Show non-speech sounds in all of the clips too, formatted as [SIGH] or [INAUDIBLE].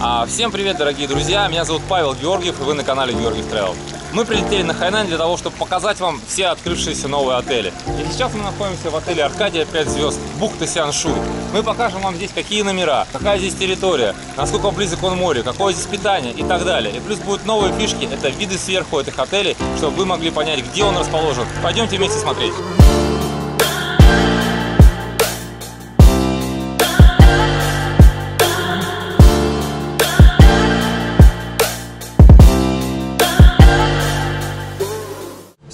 А, всем привет, дорогие друзья! Меня зовут Павел Георгиев, и вы на канале Георгиев Travel. Мы прилетели на Хайнань для того, чтобы показать вам все открывшиеся новые отели. И сейчас мы находимся в отеле Аркадия 5 звезд, бухта Сианшуй. Мы покажем вам здесь, какие номера, какая здесь территория, насколько близок он море, какое здесь питание и так далее. И плюс будут новые фишки, это виды сверху этих отелей, чтобы вы могли понять, где он расположен. Пойдемте вместе смотреть.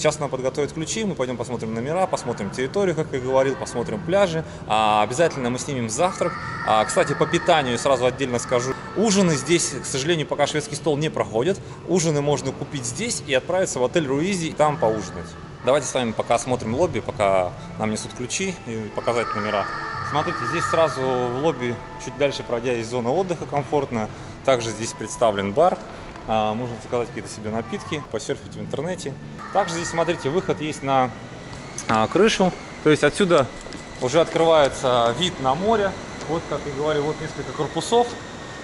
Сейчас нам подготовят ключи, мы пойдем посмотрим номера, посмотрим территорию, как я говорил, посмотрим пляжи. А, обязательно мы снимем завтрак. А, кстати, по питанию сразу отдельно скажу. Ужины здесь, к сожалению, пока шведский стол не проходят. Ужины можно купить здесь и отправиться в отель Руизи и там поужинать. Давайте с вами пока осмотрим лобби, пока нам несут ключи и показать номера. Смотрите, здесь сразу в лобби, чуть дальше пройдя, есть зона отдыха комфортная. Также здесь представлен бар. А, можно заказать какие-то себе напитки, посерфить в интернете. Также здесь, смотрите, выход есть на а, крышу. То есть отсюда уже открывается вид на море. Вот, как я говорю, вот несколько корпусов.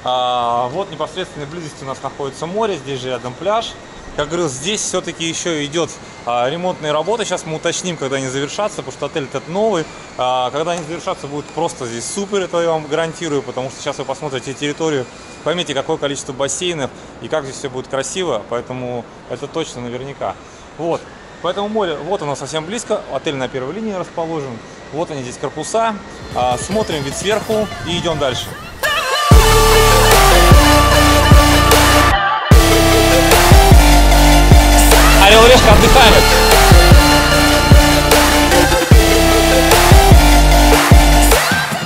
А, вот непосредственной близости у нас находится море, здесь же рядом пляж. Как говорил, здесь все-таки еще идет а, ремонтные работы. Сейчас мы уточним, когда они завершатся, потому что отель этот новый. А, когда они завершатся, будет просто здесь супер, это я вам гарантирую, потому что сейчас вы посмотрите территорию, поймите, какое количество бассейнов и как здесь все будет красиво, поэтому это точно наверняка. Вот. Поэтому море, вот оно совсем близко, отель на первой линии расположен. Вот они здесь корпуса. А, смотрим вид сверху и идем дальше. Орел и Решка отдыхаем.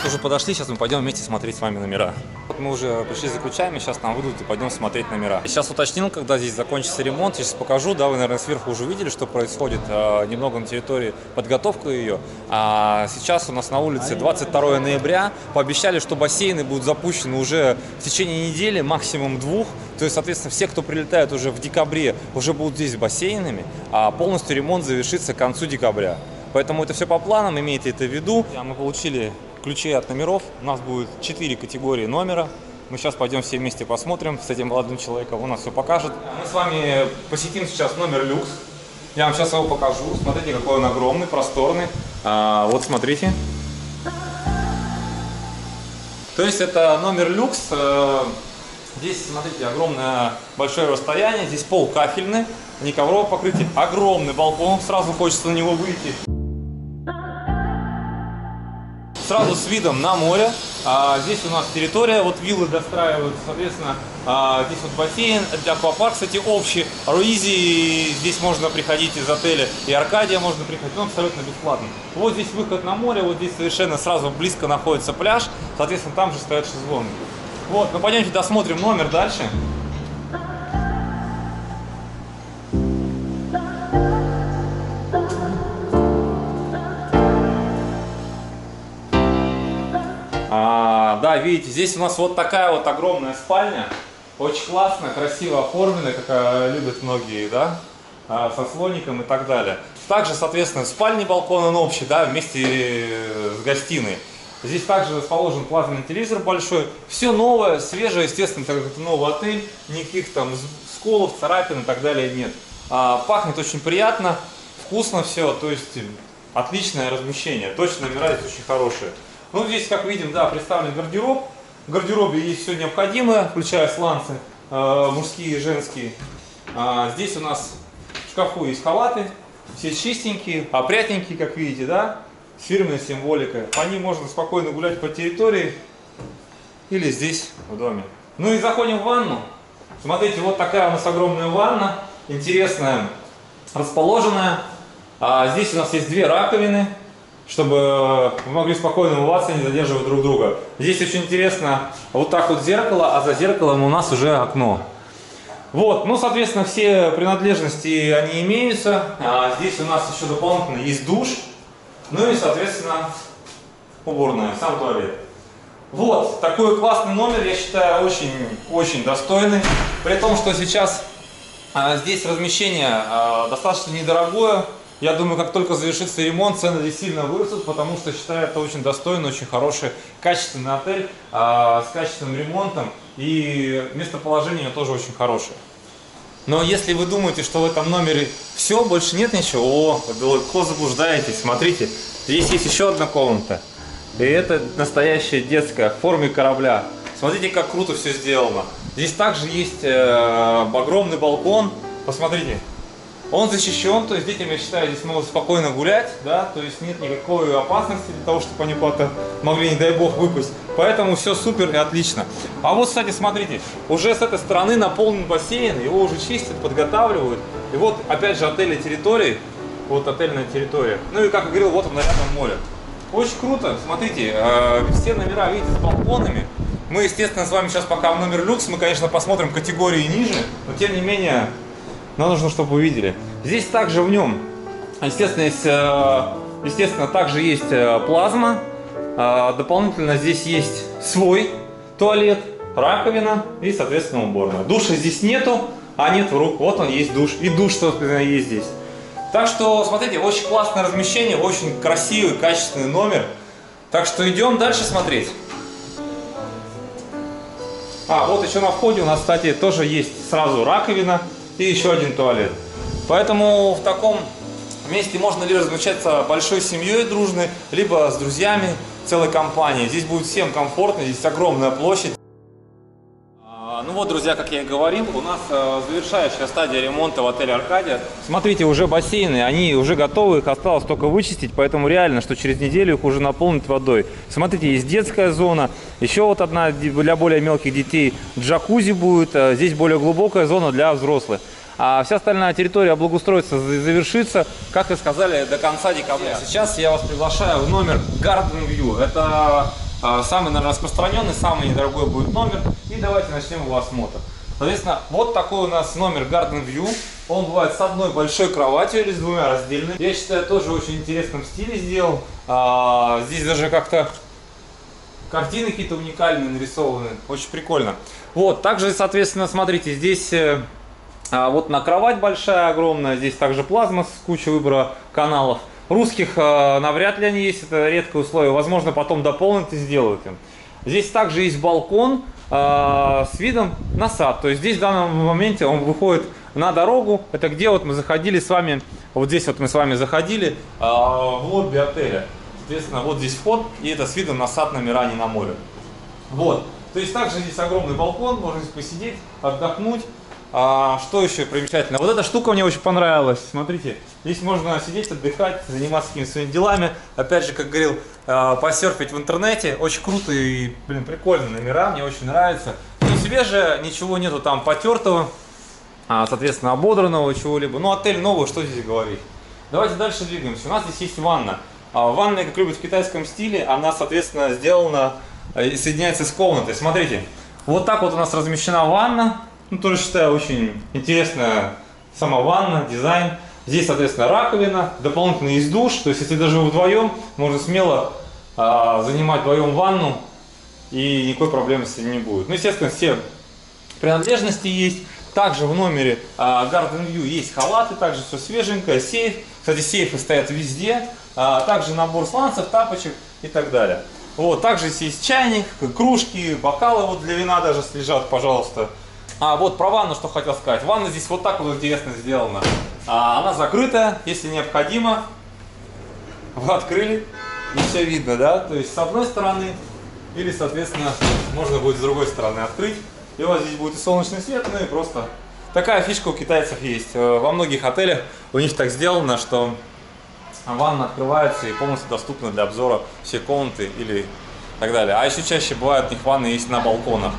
Уже подошли, сейчас мы пойдем вместе смотреть с вами номера. Вот мы уже пришли за ключами, сейчас нам выйдут и пойдем смотреть номера. Сейчас уточнил, когда здесь закончится ремонт, сейчас покажу, да, вы, наверное, сверху уже видели, что происходит а, немного на территории, подготовка ее. А сейчас у нас на улице 22 ноября, пообещали, что бассейны будут запущены уже в течение недели, максимум двух, то есть, соответственно, все, кто прилетает уже в декабре, уже будут здесь с бассейнами, а полностью ремонт завершится к концу декабря. Поэтому это все по планам, имейте это в виду. Мы получили ключи от номеров. У нас будет 4 категории номера. Мы сейчас пойдем все вместе посмотрим с этим молодым человеком, он нас все покажет. Мы с вами посетим сейчас номер люкс. Я вам сейчас его покажу. Смотрите, какой он огромный, просторный. А, вот смотрите. То есть это номер люкс. Здесь, смотрите, огромное большое расстояние. Здесь пол кафельный, не ковровое покрытие. Огромный балкон, сразу хочется на него выйти. Сразу с видом на море. А, здесь у нас территория, вот виллы достраиваются, соответственно, а, здесь вот бассейн, аквапарк, кстати, общий. Руизи, здесь можно приходить из отеля, и Аркадия можно приходить, он абсолютно бесплатно. Вот здесь выход на море, вот здесь совершенно сразу близко находится пляж, соответственно, там же стоят шезлонги. Вот, ну пойдемте досмотрим номер дальше. А, да, видите, здесь у нас вот такая вот огромная спальня. Очень классно, красиво оформленная, как а, любят многие, да, а, со слоником и так далее. Также, соответственно, в спальне балкон он общий, да, вместе с гостиной. Здесь также расположен плазменный телевизор большой. Все новое, свежее, естественно, так как это новый отель. Никаких там сколов, царапин и так далее нет. А, пахнет очень приятно, вкусно все, то есть отличное размещение. Точно номера здесь очень хорошие. Ну, здесь, как видим, да, представлен гардероб. В гардеробе есть все необходимое, включая сланцы, э, мужские и женские. А, здесь у нас в шкафу есть халаты, все чистенькие, опрятненькие, как видите, да, с фирменной символикой. По ним можно спокойно гулять по территории или здесь, в доме. Ну и заходим в ванну. Смотрите, вот такая у нас огромная ванна, интересная, расположенная. А здесь у нас есть две раковины, чтобы вы могли спокойно умываться, не задерживая друг друга. Здесь очень интересно, вот так вот зеркало, а за зеркалом у нас уже окно. Вот, ну, соответственно, все принадлежности, они имеются. А здесь у нас еще дополнительно есть душ, ну и, соответственно, уборная, сам туалет. Вот, такой классный номер, я считаю, очень-очень достойный. При том, что сейчас а, здесь размещение а, достаточно недорогое, Я думаю, как только завершится ремонт, цены здесь сильно вырастут, потому что считаю это очень достойный, очень хороший, качественный отель а, с качественным ремонтом. И местоположение тоже очень хорошее. Но если вы думаете, что в этом номере все, больше нет ничего, о, вы далеко заблуждаетесь. Смотрите, здесь есть еще одна комната. И это настоящая детская в форме корабля. Смотрите, как круто все сделано. Здесь также есть э, огромный балкон. Посмотрите, он защищен, то есть детям, я считаю, здесь могут спокойно гулять, да, то есть нет никакой опасности для того, чтобы они куда-то могли, не дай бог, выпасть. Поэтому все супер и отлично. А вот, кстати, смотрите, уже с этой стороны наполнен бассейн, его уже чистят, подготавливают. И вот, опять же, отель территории, вот отельная территория. Ну и, как я говорил, вот он рядом море. Очень круто, смотрите, э, все номера, видите, с балконами. Мы, естественно, с вами сейчас пока в номер люкс, мы, конечно, посмотрим категории ниже, но тем не менее но нужно, чтобы вы видели. Здесь также в нем, естественно, есть, э, естественно также есть э, плазма. А, дополнительно здесь есть свой туалет, раковина и, соответственно, уборная. Душа здесь нету, а нет в рук. Вот он есть душ. И душ, собственно, есть здесь. Так что, смотрите, очень классное размещение, очень красивый, качественный номер. Так что идем дальше смотреть. А, вот еще на входе у нас, кстати, тоже есть сразу раковина и еще один туалет. Поэтому в таком месте можно ли размещаться большой семьей дружной, либо с друзьями целой компанией. Здесь будет всем комфортно, здесь огромная площадь. А, ну вот, друзья, как я и говорил, у нас э, завершающая стадия ремонта в отеле Аркадия. Смотрите, уже бассейны, они уже готовы, их осталось только вычистить, поэтому реально, что через неделю их уже наполнить водой. Смотрите, есть детская зона, еще вот одна для более мелких детей, джакузи будет, э, здесь более глубокая зона для взрослых. А вся остальная территория облагоустроится, завершится, как и сказали, до конца декабря. Сейчас я вас приглашаю в номер Garden View. Это самый, наверное, распространенный, самый недорогой будет номер. И давайте начнем его осмотр. Соответственно, вот такой у нас номер Garden View. Он бывает с одной большой кроватью или с двумя раздельными. Я считаю, тоже очень интересном стиле сделал. А, здесь даже как-то картины какие-то уникальные нарисованы. Очень прикольно. Вот, также, соответственно, смотрите, здесь э, а вот на кровать большая, огромная, здесь также плазма с кучей выбора каналов. Русских э, навряд ли они есть, это редкое условие. Возможно, потом дополнят и сделают им. Здесь также есть балкон э, с видом на сад. То есть здесь в данном моменте он выходит на дорогу. Это где вот мы заходили с вами, вот здесь вот мы с вами заходили э, в лобби отеля. Соответственно, вот здесь вход, и это с видом на сад, номера, не на море. Вот. То есть также здесь огромный балкон, можно здесь посидеть, отдохнуть. А, что еще примечательно? Вот эта штука мне очень понравилась. Смотрите, здесь можно сидеть, отдыхать, заниматься какими-то своими делами. Опять же, как говорил, а, посерфить в интернете. Очень круто и, блин, прикольно номера, мне очень нравится. Ну, свежее, ничего нету там потертого, а, соответственно, ободранного чего-либо. Ну, отель новый, что здесь говорить. Давайте дальше двигаемся. У нас здесь есть ванна. А, ванная, как любят в китайском стиле, она, соответственно, сделана и соединяется с комнатой. Смотрите, вот так вот у нас размещена ванна. Ну, тоже считаю очень интересная сама ванна, дизайн. Здесь, соответственно, раковина, дополнительно есть душ. То есть, если даже вы вдвоем, можно смело а, занимать вдвоем ванну, и никакой проблемы с этим не будет. Ну, естественно, все принадлежности есть. Также в номере а, Garden View есть халаты, также все свеженькое, сейф. Кстати, сейфы стоят везде. А, также набор сланцев, тапочек и так далее. Вот, также есть чайник, кружки, бокалы вот для вина даже лежат, пожалуйста. А, вот про ванну что хотел сказать. Ванна здесь вот так вот интересно сделана. А, она закрытая, если необходимо. Вы открыли, и все видно, да? То есть с одной стороны, или, соответственно, можно будет с другой стороны открыть. И у вас здесь будет и солнечный свет, ну и просто... Такая фишка у китайцев есть. Э, во многих отелях у них так сделано, что ванна открывается и полностью доступна для обзора все комнаты или так далее. А еще чаще бывает у них ванны есть на балконах.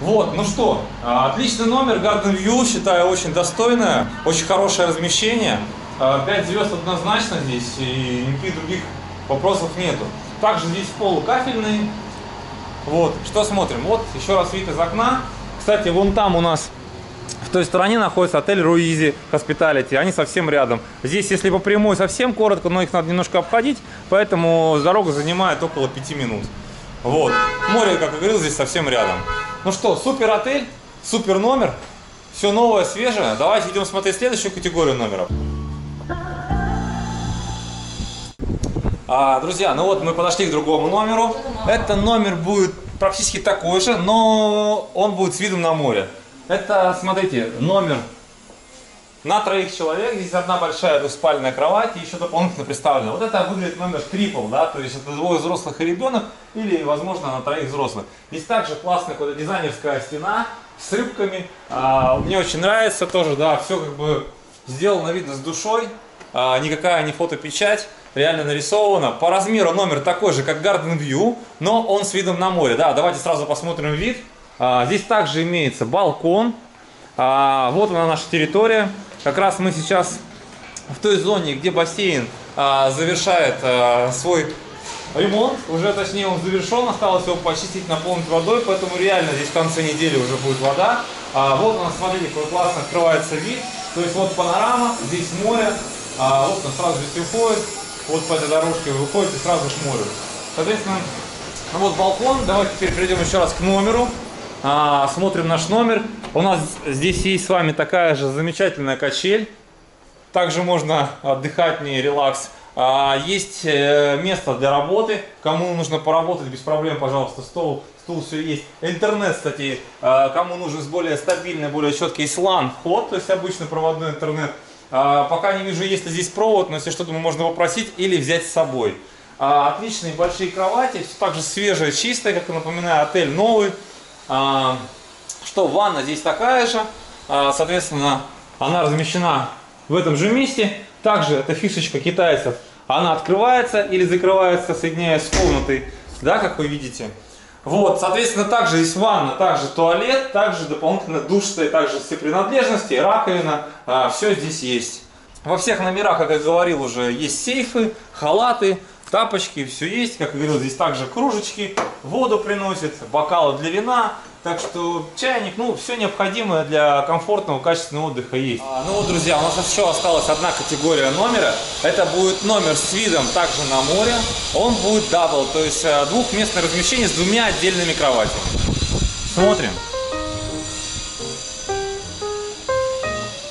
Вот, ну что, а, отличный номер, Garden View, считаю, очень достойное, очень хорошее размещение. 5 а, звезд однозначно здесь, и никаких других вопросов нету. Также здесь пол кафельный. Вот, что смотрим? Вот, еще раз вид из окна. Кстати, вон там у нас в той стороне находится отель Руизи Hospitality, они совсем рядом. Здесь, если по прямой, совсем коротко, но их надо немножко обходить, поэтому дорога занимает около 5 минут. Вот, море, как я говорил, здесь совсем рядом. Ну что, супер отель, супер номер, все новое, свежее. Давайте идем смотреть следующую категорию номеров. А, друзья, ну вот мы подошли к другому номеру. Это номер будет практически такой же, но он будет с видом на море. Это, смотрите, номер на троих человек. Здесь одна большая двуспальная кровать и еще дополнительно представлена. Вот это выглядит номер трипл, да, то есть это двое взрослых и ребенок или, возможно, на троих взрослых. Здесь также классная какая-то дизайнерская стена с рыбками. А, мне очень нравится тоже, да, все как бы сделано, видно, с душой. А, никакая не фотопечать реально нарисовано. По размеру номер такой же, как Garden View, но он с видом на море. Да, давайте сразу посмотрим вид. А, здесь также имеется балкон. А, вот она наша территория. Как раз мы сейчас в той зоне, где бассейн а, завершает а, свой ремонт. Уже точнее он завершен, осталось его почистить, наполнить водой, поэтому реально здесь в конце недели уже будет вода. А, вот у нас, смотрите, какой классно открывается вид. То есть вот панорама, здесь море, а, вот он сразу здесь уходит вот по этой дорожке вы выходите сразу к морю. Соответственно, вот балкон. Давайте теперь перейдем еще раз к номеру. А, смотрим наш номер. У нас здесь есть с вами такая же замечательная качель. Также можно отдыхать, не релакс. А, есть э, место для работы. Кому нужно поработать без проблем, пожалуйста, стол, стул все есть. Интернет, кстати, а, кому нужен более стабильный, более четкий слан вход, то есть обычный проводной интернет. Пока не вижу, есть ли здесь провод, но если что-то можно попросить или взять с собой. Отличные большие кровати, все так же свежие, чистые, как я напоминаю, отель новый. А, что, ванна здесь такая же, соответственно, она размещена в этом же месте. Также эта фишечка китайцев, она открывается или закрывается, соединяясь с комнатой, да, как вы видите. Вот, соответственно, также есть ванна, также туалет, также дополнительно душ, также все принадлежности, раковина, а, все здесь есть. Во всех номерах, как я говорил уже, есть сейфы, халаты, тапочки, все есть. Как говорил, здесь также кружечки, воду приносят, бокалы для вина, так что чайник, ну, все необходимое для комфортного, качественного отдыха есть. А, ну вот, друзья, у нас еще осталась одна категория номера. Это будет номер с видом также на море. Он будет дабл, то есть э, двухместное размещение с двумя отдельными кроватями. Смотрим.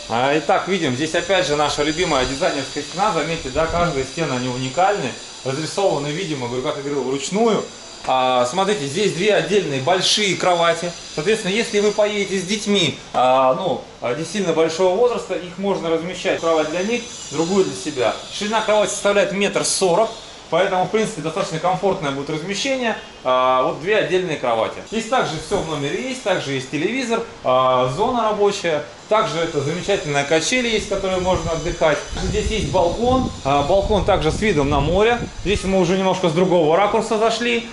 А, итак, видим, здесь опять же наша любимая дизайнерская стена. Заметьте, да, каждая стена, они уникальны. Разрисованы, видимо, говорю, как я говорил, вручную. А, смотрите, здесь две отдельные большие кровати. Соответственно, если вы поедете с детьми, а, ну, не сильно большого возраста, их можно размещать. Кровать для них, другую для себя. Ширина кровати составляет метр сорок. Поэтому, в принципе, достаточно комфортное будет размещение. А, вот две отдельные кровати. Здесь также все в номере есть, также есть телевизор, а, зона рабочая. Также это замечательная качели есть, которой можно отдыхать. Здесь есть балкон. А, балкон также с видом на море. Здесь мы уже немножко с другого ракурса зашли.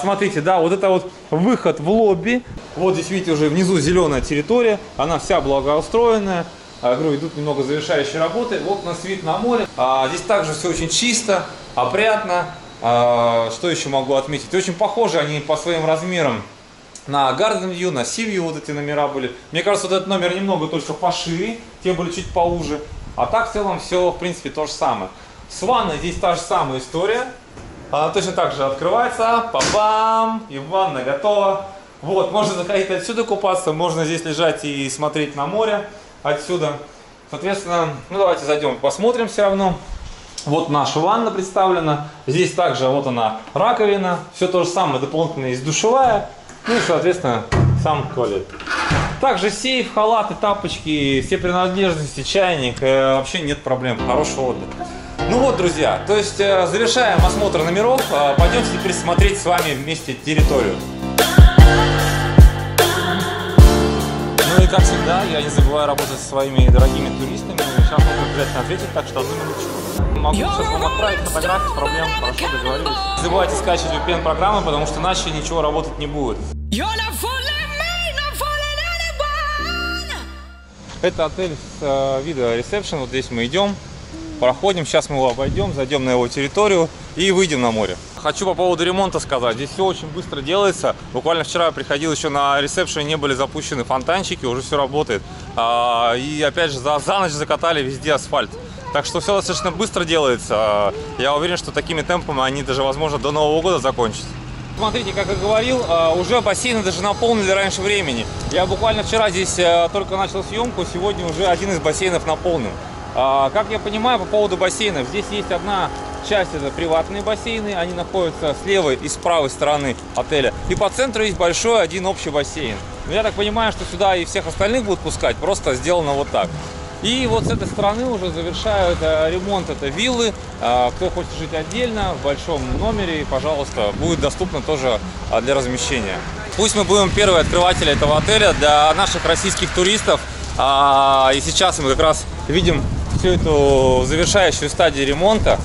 Смотрите, да, вот это вот выход в лобби. Вот здесь, видите, уже внизу зеленая территория. Она вся благоустроенная. А, говорю, идут немного завершающие работы. Вот у нас вид на море. А, здесь также все очень чисто, опрятно. А, что еще могу отметить? Очень похожи они по своим размерам на Garden View, на Sea View вот эти номера были. Мне кажется, вот этот номер немного только пошире, те были чуть поуже. А так в целом все, в принципе, то же самое. С ванной здесь та же самая история. Она точно так же открывается, па-бам, и ванна готова. Вот, можно заходить отсюда купаться, можно здесь лежать и смотреть на море отсюда. Соответственно, ну давайте зайдем, посмотрим все равно. Вот наша ванна представлена. Здесь также вот она раковина. Все то же самое, дополнительно есть душевая. Ну и, соответственно, сам туалет. Также сейф, халаты, тапочки, все принадлежности, чайник. Э, вообще нет проблем. Хорошего отдыха. Ну вот, друзья, то есть э, завершаем осмотр номеров. Э, пойдемте теперь смотреть с вами вместе территорию. Ну и как всегда, я не забываю работать со своими дорогими туристами. Сейчас нужно обязательно ответить, так что одну минуточку. Могу сейчас вам отправить фотографии, проблем, хорошо договорились. Не забывайте скачивать VPN-программы, потому что иначе ничего работать не будет. Это отель с э, вида ресепшн, вот здесь мы идем проходим. Сейчас мы его обойдем, зайдем на его территорию и выйдем на море. Хочу по поводу ремонта сказать. Здесь все очень быстро делается. Буквально вчера я приходил еще на ресепшене, не были запущены фонтанчики, уже все работает. А, и опять же за, за ночь закатали везде асфальт. Так что все достаточно быстро делается. Я уверен, что такими темпами они даже, возможно, до Нового года закончат. Смотрите, как я говорил, а, уже бассейны даже наполнили раньше времени. Я буквально вчера здесь э, только начал съемку, сегодня уже один из бассейнов наполнен. А, как я понимаю, по поводу бассейнов, здесь есть одна часть это приватные бассейны, они находятся с левой и с правой стороны отеля. И по центру есть большой один общий бассейн. Но я так понимаю, что сюда и всех остальных будут пускать, просто сделано вот так. И вот с этой стороны уже завершают э, ремонт этой виллы. А, кто хочет жить отдельно, в большом номере, пожалуйста, будет доступно тоже а, для размещения. Пусть мы будем первые открыватели этого отеля для наших российских туристов. А, и сейчас мы как раз видим всю эту завершающую стадию ремонта.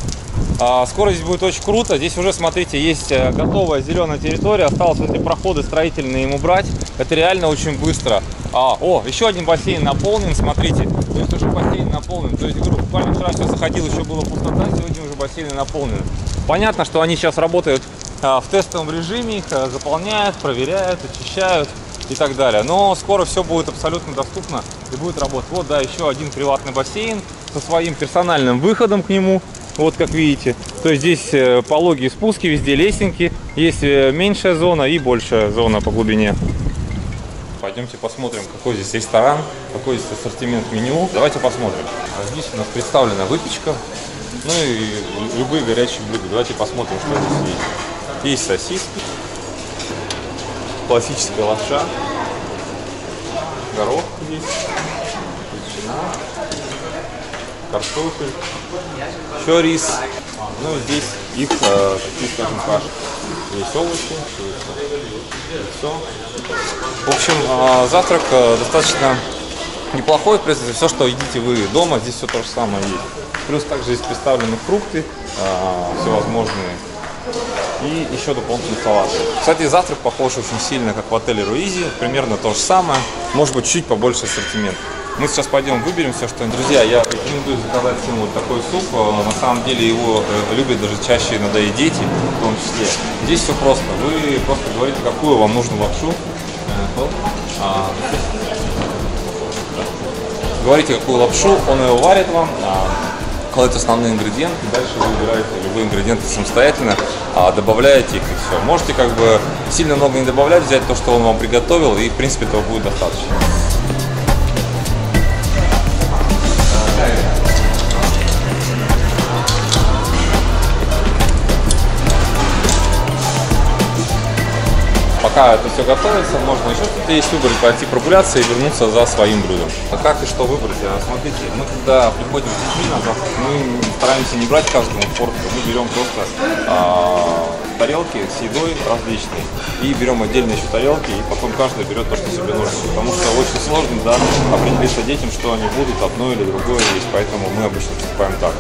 Скоро здесь будет очень круто. Здесь уже, смотрите, есть э, готовая зеленая территория. Осталось эти проходы строительные им убрать. Это реально очень быстро. А, о, еще один бассейн наполнен, смотрите. То есть уже бассейн наполнен. То есть, говорю, буквально вчера все заходил, еще была пустота, сегодня уже бассейны наполнены. Понятно, что они сейчас работают а, в тестовом режиме, их а, заполняют, проверяют, очищают и так далее. Но скоро все будет абсолютно доступно и будет работать. Вот, да, еще один приватный бассейн со своим персональным выходом к нему. Вот как видите. То есть здесь э, пологие спуски, везде лесенки. Есть э, меньшая зона и большая зона по глубине. Пойдемте посмотрим, какой здесь ресторан, какой здесь ассортимент меню. Давайте посмотрим. Здесь у нас представлена выпечка, ну и любые горячие блюда. Давайте посмотрим, что здесь есть. Есть сосиски, классическая лапша, горох есть, ветчина, картофель, еще рис. Ну, здесь их, э, скажем, каши. Есть овощи, яйцо. В общем, э, завтрак э, достаточно неплохой, в принципе, все, что едите вы дома, здесь все то же самое есть. Плюс также здесь представлены фрукты всевозможные и еще дополнительные салаты. Кстати, завтрак похож очень сильно, как в отеле Руизи, примерно то же самое, может быть, чуть побольше ассортимент. Мы сейчас пойдем выберем все, что... Друзья, я рекомендую заказать всем вот такой суп. Э, на самом деле его э, любят даже чаще иногда и дети, в том числе. Здесь все просто. Вы просто говорите, какую вам нужно лапшу. Э, а, говорите, какую лапшу, он ее варит вам, а, кладет основные ингредиенты, дальше вы выбираете любые ингредиенты самостоятельно, а добавляете их и все. Можете как бы сильно много не добавлять, взять то, что он вам приготовил, и в принципе этого будет достаточно. Пока это все готовится, можно еще что-то есть выбрать, пойти прогуляться и вернуться за своим блюдом. А как и что выбрать? А, смотрите, мы когда приходим с детьми на завтрак, мы стараемся не брать каждому порцию, мы берем просто а, тарелки с едой различной и берем отдельно еще тарелки и потом каждый берет то, что себе нужно. Потому что очень сложно да, определиться детям, что они будут, одно или другое есть, поэтому мы обычно поступаем так.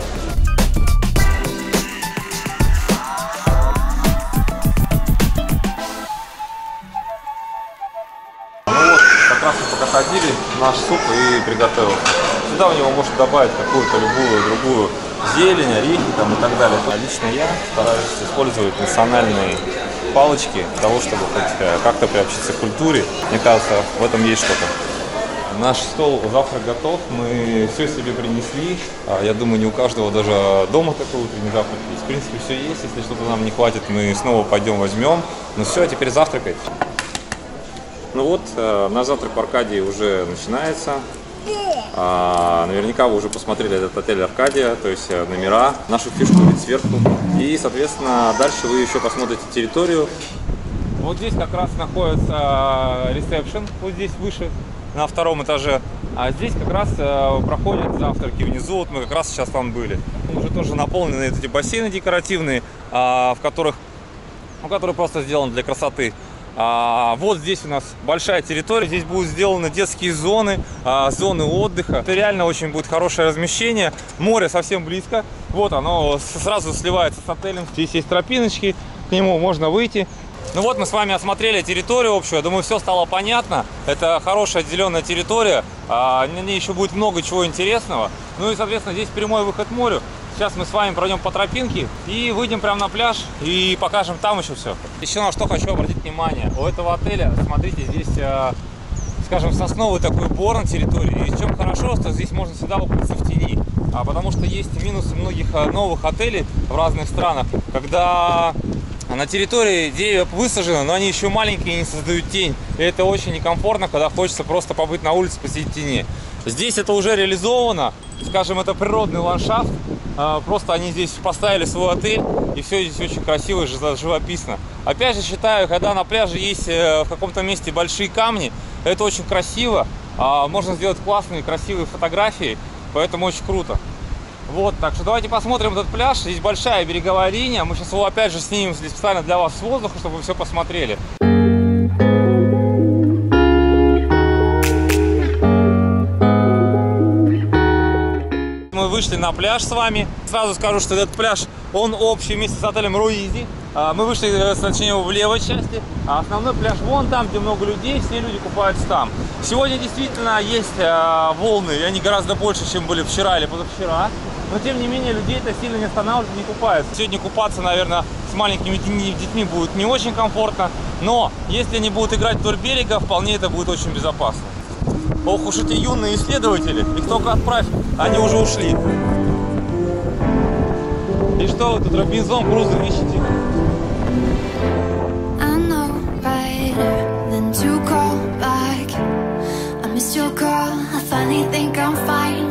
Наш суп и приготовил. Сюда у него можно добавить какую-то любую другую зелень, орехи там, и так далее. А лично я стараюсь использовать национальные палочки для того, чтобы хоть э, как-то приобщиться к культуре. Мне кажется, в этом есть что-то. Наш стол завтрак готов, мы все себе принесли. А, я думаю, не у каждого даже дома такой утренний завтрак есть. В принципе, все есть. Если что-то нам не хватит, мы снова пойдем возьмем. Ну все, а теперь завтракать. Ну вот, э, на завтрак в Аркадии уже начинается. А, наверняка вы уже посмотрели этот отель Аркадия, то есть э, номера, нашу фишку вид сверху. И, соответственно, дальше вы еще посмотрите территорию. Вот здесь как раз находится э, ресепшн, вот здесь выше, на втором этаже. А здесь как раз проходят завтраки внизу, вот мы как раз сейчас там были. Уже тоже наполнены эти бассейны декоративные, а, в которых, ну, которые просто сделаны для красоты. А, вот здесь у нас большая территория, здесь будут сделаны детские зоны, а, зоны отдыха. Это реально очень будет хорошее размещение. Море совсем близко. Вот оно сразу сливается с отелем. Здесь есть тропиночки, к нему можно выйти. Ну вот мы с вами осмотрели территорию общую, думаю, все стало понятно. Это хорошая отделенная территория, а, на ней еще будет много чего интересного. Ну и, соответственно, здесь прямой выход к морю. Сейчас мы с вами пройдем по тропинке и выйдем прямо на пляж и покажем там еще все. Еще на что хочу обратить внимание. У этого отеля, смотрите, здесь, э, скажем, сосновый такой бор на территории. И чем хорошо, что здесь можно всегда укрыться в тени. А потому что есть минусы многих э, новых отелей в разных странах, когда на территории деревья высажены, но они еще маленькие и не создают тень. И это очень некомфортно, когда хочется просто побыть на улице, посидеть в тени. Здесь это уже реализовано, скажем, это природный ландшафт, просто они здесь поставили свой отель, и все здесь очень красиво и живописно. Опять же считаю, когда на пляже есть э, в каком-то месте большие камни, это очень красиво, а, можно сделать классные красивые фотографии, поэтому очень круто. Вот, так что давайте посмотрим этот пляж. Здесь большая береговая линия. Мы сейчас его опять же снимем здесь специально для вас с воздуха, чтобы вы все посмотрели. Вышли на пляж с вами. Сразу скажу, что этот пляж, он общий вместе с отелем Руизи. А, мы вышли, э, точнее, в левой части, а основной пляж вон там, где много людей, все люди купаются там. Сегодня действительно есть э, волны, и они гораздо больше, чем были вчера или позавчера. Но тем не менее людей это сильно не останавливает, не купаются. Сегодня купаться, наверное, с маленькими детьми будет не очень комфортно. Но если они будут играть вдоль берега, вполне это будет очень безопасно. Ох уж эти юные исследователи, их только отправь, они уже ушли. И что вы тут Робинзон Крузо ищете? finally think I'm fine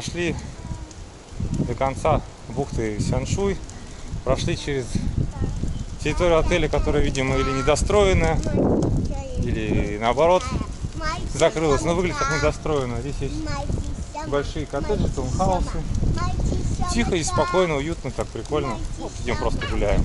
дошли до конца бухты Сяншуй, прошли через территорию отеля, которая, видимо, или недостроена, или наоборот закрылась, но выглядит как недостроена. Здесь есть большие коттеджи, таунхаусы. Тихо и спокойно, уютно, так прикольно. Идем просто гуляем.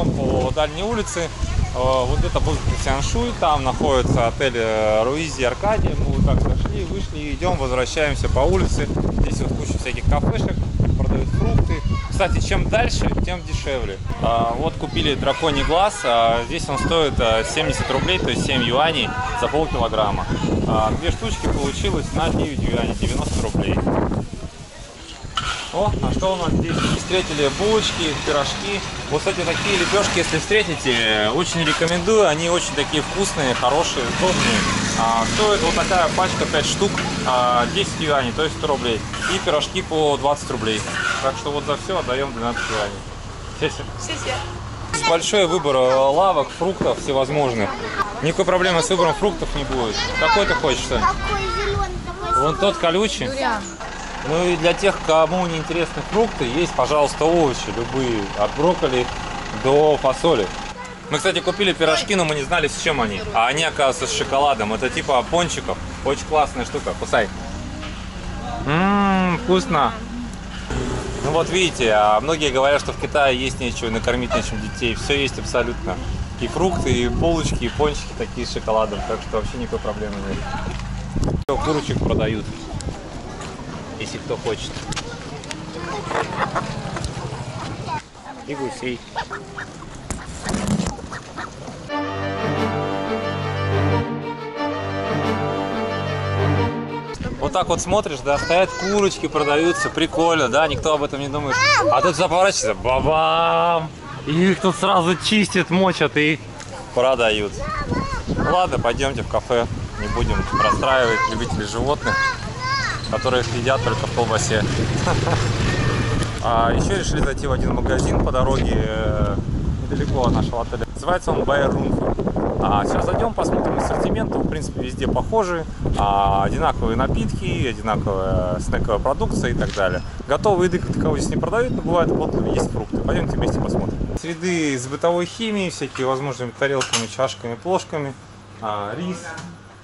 Идем по дальней улице. Э, вот это будет Сяншуй, там находится отель э, Руизи Аркадия. Мы вот так зашли, вышли, идем, возвращаемся по улице. Здесь вот куча всяких кафешек, продают фрукты. Кстати, чем дальше, тем дешевле. А, вот купили драконий глаз. А, здесь он стоит 70 рублей, то есть 7 юаней за полкилограмма. А, две штучки получилось на 9 юаней, 90 рублей. О, а что у нас здесь? Встретили булочки, пирожки. Вот, кстати, такие лепешки, если встретите, очень рекомендую. Они очень такие вкусные, хорошие, удобные. А, стоит вот такая пачка 5 штук, а, 10 юаней, то есть 100 рублей. И пирожки по 20 рублей. Так что вот за все отдаем 12 юаней. Сеся. Большой выбор э, лавок, фруктов всевозможных. Никакой проблемы с выбором фруктов не будет. Какой ты хочешь? Какой зеленый, такой Вон тот колючий. Дуриан. Ну и для тех, кому не интересны фрукты, есть, пожалуйста, овощи любые, от брокколи до фасоли. Мы, кстати, купили пирожки, но мы не знали, с чем они. А они, оказывается, с шоколадом. Это типа пончиков. Очень классная штука. Кусай. Ммм, вкусно. Ну вот видите, а многие говорят, что в Китае есть нечего, накормить нечем детей. Все есть абсолютно. И фрукты, и булочки, и пончики такие с шоколадом. Так что вообще никакой проблемы нет. Курочек продают если кто хочет. И гусей. Вот так вот смотришь, да, стоят курочки, продаются, прикольно, да, никто об этом не думает. А тут заповорачивается, бабам! И их тут сразу чистят, мочат и продают. Ладно, пойдемте в кафе, не будем расстраивать любителей животных которые едят только в колбасе. [LAUGHS] А еще решили зайти в один магазин по дороге э, недалеко от нашего отеля. Называется он Байерунфа. А сейчас зайдем, посмотрим ассортимент. В принципе, везде похожие. А, одинаковые напитки, одинаковая снековая продукция и так далее. Готовые еды как таковой здесь не продают, но бывает вот есть фрукты. Пойдемте вместе посмотрим. Среды из бытовой химии, всякие возможными тарелками, чашками, плошками, а, рис,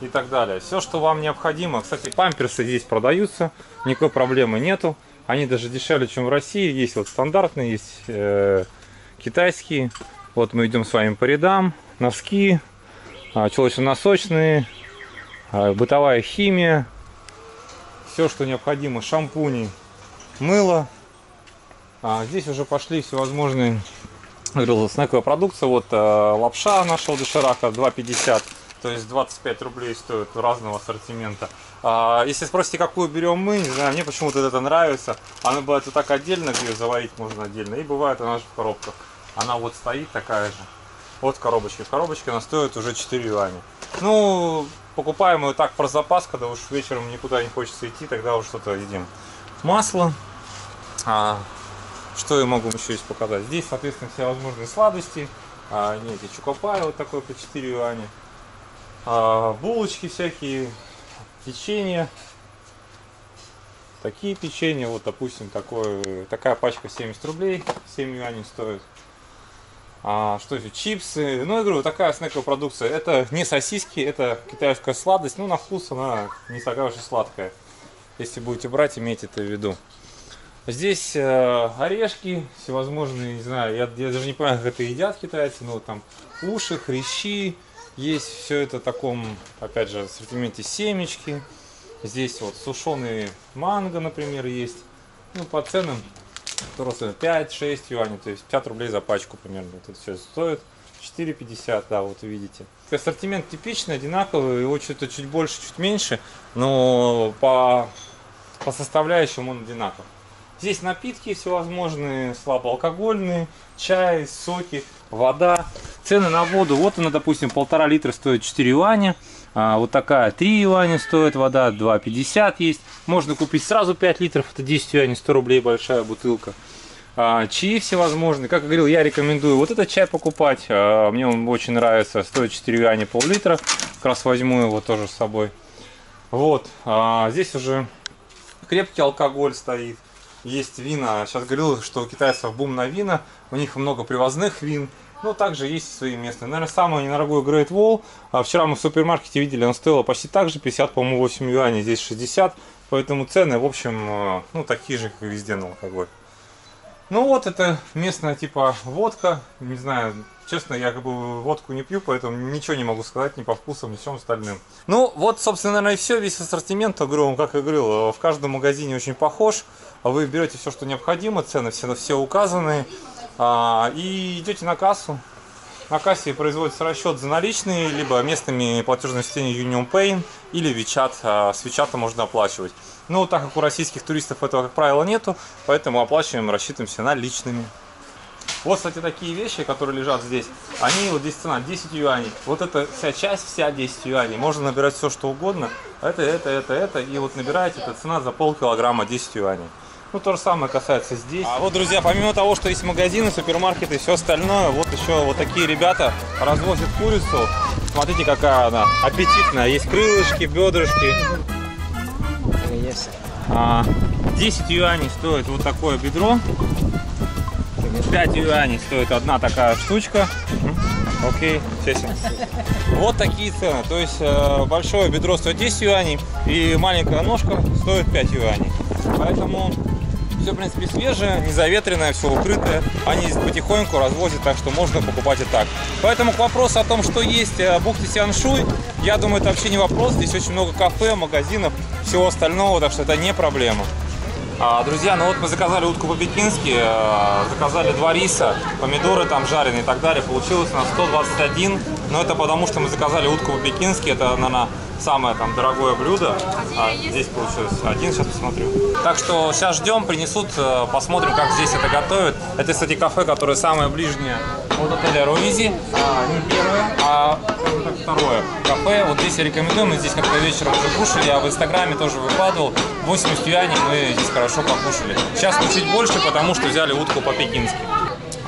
и так далее. Все, что вам необходимо. Кстати, памперсы здесь продаются, никакой проблемы нету. Они даже дешевле, чем в России. Есть вот стандартные, есть э, китайские. Вот мы идем с вами по рядам. Носки, э, челочно-носочные, э, бытовая химия. Все, что необходимо. Шампуни, мыло, А, здесь уже пошли всевозможные говорил, снековая продукция. Вот э, лапша нашел доширака 2,50. То есть 25 рублей стоит разного ассортимента. А, если спросите, какую берем мы, не знаю, мне почему-то это нравится. Она бывает вот так отдельно, где заварить можно отдельно. И бывает она же в коробках. Она вот стоит такая же. Вот в коробочке. В коробочке она стоит уже 4 юаня. Ну, покупаем ее так про запас, когда уж вечером никуда не хочется идти, тогда уже что-то едим. Масло. А, что я могу еще здесь показать? Здесь, соответственно, все возможные сладости. А, не эти чукопай вот такой по 4 юаня. А, булочки всякие, печенье. Такие печенья, вот, допустим, такой, такая пачка 70 рублей, 7 юаней стоит. А, что еще? Чипсы. Ну, я говорю, такая снековая продукция. Это не сосиски, это китайская сладость. Ну, на вкус она не такая уж и сладкая. Если будете брать, имейте это в виду. Здесь э, орешки всевозможные, не знаю, я, я даже не понимаю, как это едят китайцы, но там уши, хрящи. Есть все это в таком, опять же, ассортименте семечки. Здесь вот сушеные манго, например, есть. Ну, по ценам Просто 5-6 юаней, то есть 50 рублей за пачку примерно. Вот это все стоит. 4,50, да, вот видите. Ассортимент типичный, одинаковый, его что-то чуть больше, чуть меньше, но по, по составляющим он одинаков. Здесь напитки всевозможные, слабоалкогольные, чай, соки, вода. Цены на воду, вот она, допустим, полтора литра стоит 4 юаня. А, вот такая 3 юаня стоит вода, 2,50 есть. Можно купить сразу 5 литров, это 10 юаней, 100 рублей большая бутылка. А, чаи всевозможные. Как говорил, я рекомендую вот этот чай покупать. А, мне он очень нравится. Стоит 4 юаня пол-литра. Как раз возьму его тоже с собой. Вот. А, здесь уже крепкий алкоголь стоит. Есть вина. Сейчас говорил, что у китайцев бум на вина. У них много привозных вин. Ну, также есть свои местные. Наверное, самый недорогой Great Wall. А вчера мы в супермаркете видели, он стоил почти так же, 50, по-моему, 8 юаней, здесь 60. Поэтому цены, в общем, э, ну, такие же, как и везде на алкоголь. Ну вот, это местная типа водка. Не знаю, честно, я как бы водку не пью, поэтому ничего не могу сказать ни по вкусам, ни всем остальным. Ну, вот, собственно, наверное, и все. Весь ассортимент, говорю как я говорил, э, в каждом магазине очень похож. Вы берете все, что необходимо, цены все, все указаны. А, и идете на кассу. На кассе производится расчет за наличные, либо местными платежными системами Union Pay или WeChat. А, с WeChat можно оплачивать. Но так как у российских туристов этого, как правило, нету, поэтому оплачиваем, рассчитываемся наличными. Вот, кстати, такие вещи, которые лежат здесь, они, вот здесь цена 10 юаней. Вот эта вся часть, вся 10 юаней. Можно набирать все, что угодно. Это, это, это, это. И вот набираете, это цена за полкилограмма 10 юаней. Ну, то же самое касается здесь. А вот, друзья, помимо того, что есть магазины, супермаркеты и все остальное, вот еще вот такие ребята развозят курицу. Смотрите, какая она аппетитная. Есть крылышки, бедрышки. А, 10 юаней стоит вот такое бедро. 5 юаней стоит одна такая штучка. Окей, честно. Вот такие цены. То есть э, большое бедро стоит 10 юаней и маленькая ножка стоит 5 юаней. Поэтому все, в принципе, свежее, незаветренное, все укрытое. Они потихоньку развозят, так что можно покупать и так. Поэтому к вопросу о том, что есть в бухте Сианшуй, я думаю, это вообще не вопрос. Здесь очень много кафе, магазинов, всего остального, так что это не проблема. А, друзья, ну вот мы заказали утку по-пекински, э, заказали два риса, помидоры там жареные и так далее. Получилось у нас 121, но это потому, что мы заказали утку по-пекински, это, наверное, самое там дорогое блюдо. А здесь получилось один, сейчас посмотрю. Так что сейчас ждем, принесут, э, посмотрим, как здесь это готовят. Это, кстати, кафе, которое самое ближнее от отеля Руизи. А, не первое, а второе кафе. Вот здесь я рекомендую, мы здесь как-то вечером уже кушали, я в инстаграме тоже выкладывал. 80 юаней мы здесь хорошо покушали. Сейчас мы чуть больше, потому что взяли утку по-пекински.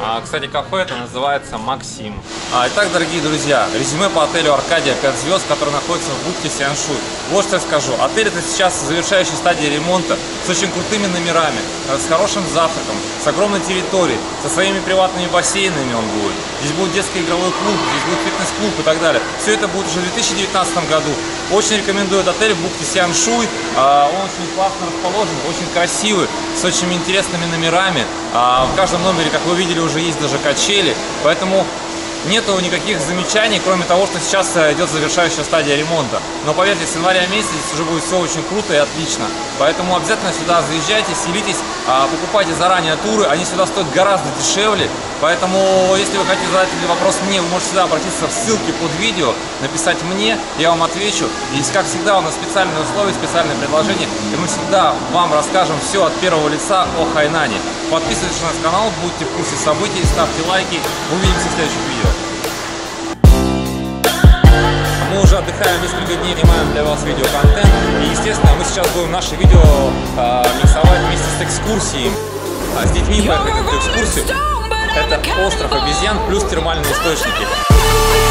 А, кстати, кафе это называется Максим. А, итак, дорогие друзья, резюме по отелю Аркадия 5 звезд, который находится в бухте Сианшуй. Вот что я скажу. Отель это сейчас в завершающей стадии ремонта, с очень крутыми номерами, с хорошим завтраком, с огромной территорией, со своими приватными бассейнами он будет. Здесь будет детский игровой клуб, здесь будет фитнес-клуб и так далее. Все это будет уже в 2019 году. Очень рекомендую этот отель в бухте Сианшуй. А, он очень классно расположен, очень красивый, с очень интересными номерами. А, в каждом номере, как вы видели, уже есть даже качели. Поэтому нету никаких замечаний, кроме того, что сейчас э, идет завершающая стадия ремонта. Но поверьте, с января месяца здесь уже будет все очень круто и отлично. Поэтому обязательно сюда заезжайте, селитесь, а, покупайте заранее туры, они сюда стоят гораздо дешевле. Поэтому, если вы хотите задать вопрос мне, вы можете всегда обратиться в ссылке под видео, написать мне, я вам отвечу. И, как всегда, у нас специальные условия, специальные предложения, и мы всегда вам расскажем все от первого лица о Хайнане. Подписывайтесь на наш канал, будьте в курсе событий, ставьте лайки. Увидимся в следующих видео. Мы уже отдыхаем несколько дней, снимаем для вас видеоконтент. И, естественно, мы сейчас будем наши видео э, миксовать вместе с экскурсией. А с детьми эту экскурсию. Это остров обезьян плюс термальные источники.